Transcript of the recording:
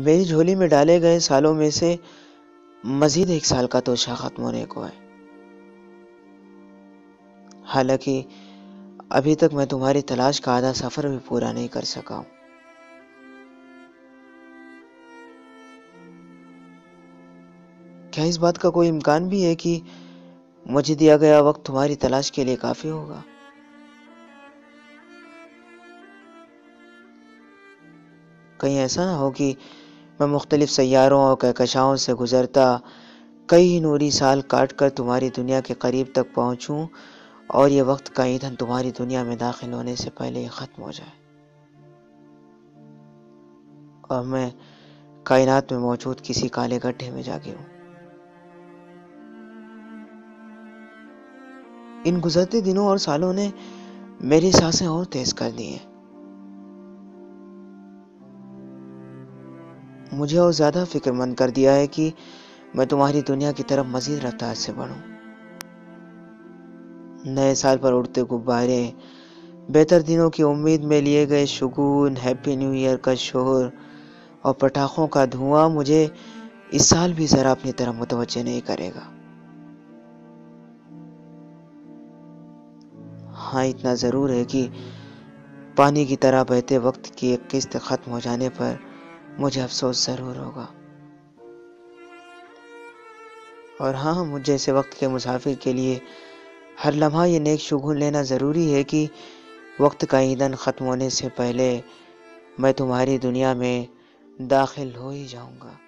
मेरी झोली में डाले गए सालों में से मजीद एक साल का तोशा खत्म होने को है। हालाँकि अभी तक मैं तुम्हारी तलाश का आधा सफ़र भी पूरा नहीं कर सका हूँ। क्या इस बात का कोई इम्कान भी है कि मुझे दिया गया वक्त तुम्हारी तलाश के लिए काफ़ी होगा? कहीं ऐसा ना हो कि मैं मुख्तलिफ़ सैारों और कहकशाओं से गुजरता कई नूरी साल काट कर तुम्हारी दुनिया के करीब तक पहुंचूं और ये वक्त का ईंधन तुम्हारी दुनिया में दाखिल होने से पहले ही ख़त्म हो जाए। और मैं कायनात में मौजूद किसी काले गड्ढे में जागी हूँ। इन गुजरते दिनों और सालों ने मेरी साँसें और तेज कर दी हैं। मुझे और ज़्यादा फिक्रमंद कर दिया है कि मैं तुम्हारी दुनिया की तरफ़ मजीद रफ्तार से बढ़ूं। नए साल पर उड़ते गुब्बारे, बेहतर दिनों की उम्मीद में लिए गए शगुन हैप्पी न्यू ईयर का शोर और पटाखों का धुआँ मुझे इस साल भी ज़रा अपनी तरफ़ मुतवजह नहीं करेगा। हाँ इतना ज़रूर है कि पानी की तरह बहते वक्त की एक किस्त ख़त्म हो जाने पर मुझे अफसोस ज़रूर होगा। और हाँ मुझे जैसे वक्त के मुसाफिर के लिए हर लम्हा ये नेक शगुन लेना ज़रूरी है कि वक्त का ईंधन ख़त्म होने से पहले मैं तुम्हारी दुनिया में दाखिल हो ही जाऊँगा।